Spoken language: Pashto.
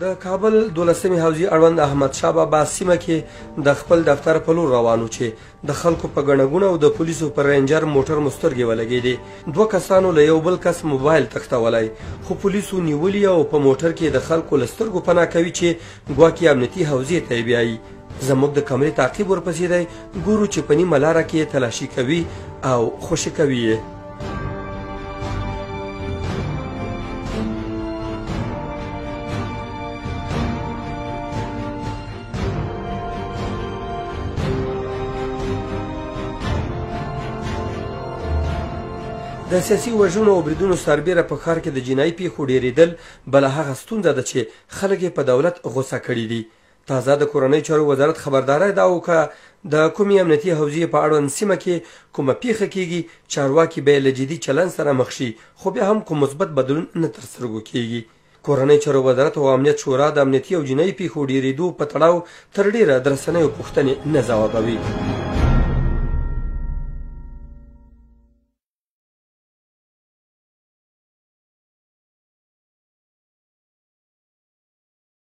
د کابل دولسمې حوزې اړوند احمد شاه بابا سیمه کې د خپل دفتر په لور روانو چې د خلکو په ګڼه ګونه او د پولیسو پر رینجر موټر مسترګې ولګېدې دوه کسانو له یو بل کس موبایل تښتولی خو پولیسو نیولي او په موټر کې د خلکو له سترګو پناه کوي چې ګواکې امنیتي حوزې ته یې بیایي زموږ د کمرې تعقیب ورپسې دی ګورو چې په نیمه لاره کې یې تلاشي کوي او خوشې کوي یې د سیاسي وژنو او بریدونو سربیره په ښار کې د جنایي پیښو ډیریدل بله هغه ستونزه ده چې خلک په دولت غوسه کړي دي تازه د کورنیو چارو وزارت خبرداری دا و که د کومې امنیتي حوزې په اړوند سیمه کې کومه پیښه کیږي، چارواکي به یې له جدي چلند سره مخ شي، خو بیا هم کوم مثبت بدلون نه تر سترګو کیږي. کورنیو چارو وزارت او امنیت شورا د امنیتي او جنایي پیښو ډیریدو په تړاو تر ډیره د رسنیو پوښتنې نه ځوابوي.